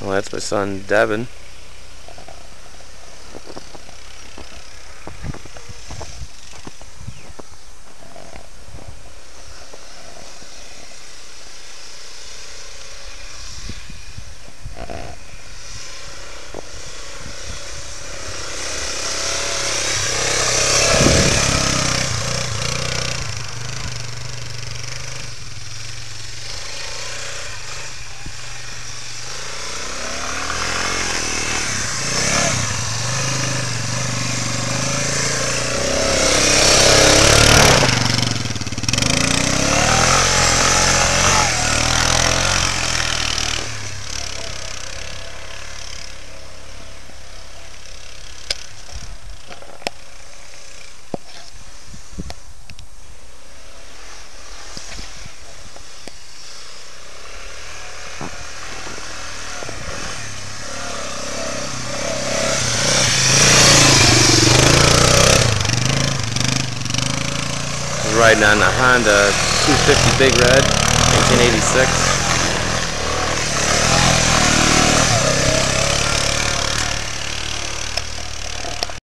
Well, that's my son, Devin. riding on a Honda 250 Big Red 1986.